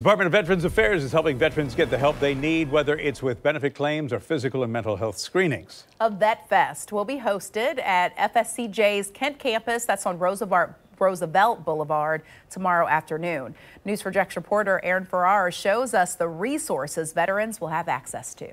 Department of Veterans Affairs is helping veterans get the help they need, whether it's with benefit claims or physical and mental health screenings. A Vet Fest will be hosted at FSCJ's Kent campus. That's on Roosevelt, Roosevelt Boulevard tomorrow afternoon. News4JAX reporter Aaron Farrar shows us the resources veterans will have access to.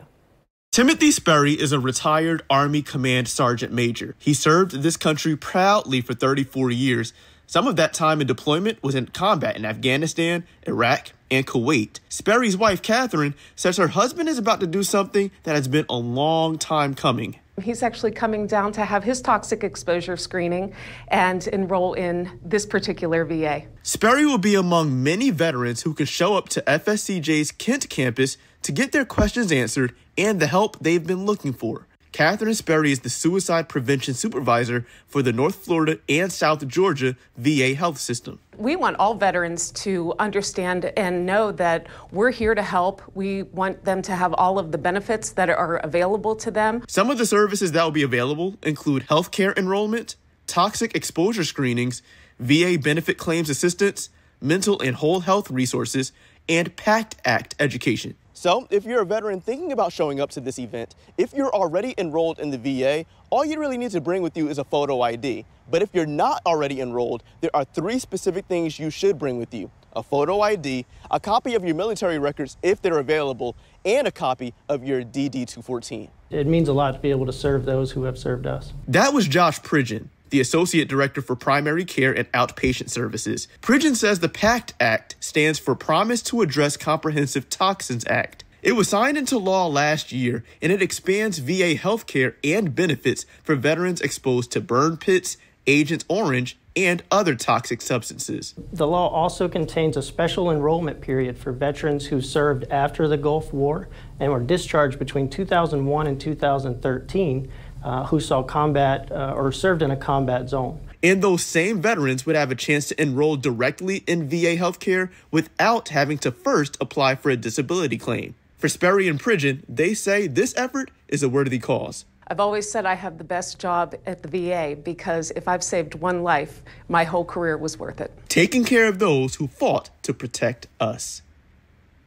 Timothy Sperry is a retired Army Command Sergeant Major. He served this country proudly for 34 years. Some of that time in deployment was in combat in Afghanistan, Iraq, and Kuwait. Sperry's wife, Catherine, says her husband is about to do something that has been a long time coming. He's actually coming down to have his toxic exposure screening and enroll in this particular VA. Sperry will be among many veterans who can show up to FSCJ's Kent campus to get their questions answered and the help they've been looking for. Catherine Sperry is the suicide prevention supervisor for the North Florida and South Georgia VA health system. We want all veterans to understand and know that we're here to help. We want them to have all of the benefits that are available to them. Some of the services that will be available include healthcare enrollment, toxic exposure screenings, VA benefit claims assistance, mental and whole health resources, and PACT Act education. So, if you're a veteran thinking about showing up to this event, if you're already enrolled in the VA, all you really need to bring with you is a photo ID. But if you're not already enrolled, there are three specific things you should bring with you. A photo ID, a copy of your military records if they're available, and a copy of your DD-214. It means a lot to be able to serve those who have served us. That was Josh Pridgeon, the Associate Director for Primary Care and Outpatient Services. Pridgeon says the PACT Act stands for Promise to Address Comprehensive Toxins Act. It was signed into law last year and it expands VA health care and benefits for veterans exposed to burn pits, Agent Orange, and other toxic substances. The law also contains a special enrollment period for veterans who served after the Gulf War and were discharged between 2001 and 2013 uh, who saw combat uh, or served in a combat zone. And those same veterans would have a chance to enroll directly in VA healthcare without having to first apply for a disability claim. For Sperry and Pridgeon, they say this effort is a worthy cause. I've always said I have the best job at the VA because if I've saved one life, my whole career was worth it. Taking care of those who fought to protect us.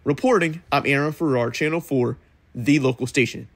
Reporting, I'm Aaron Farrar, Channel 4, the local station.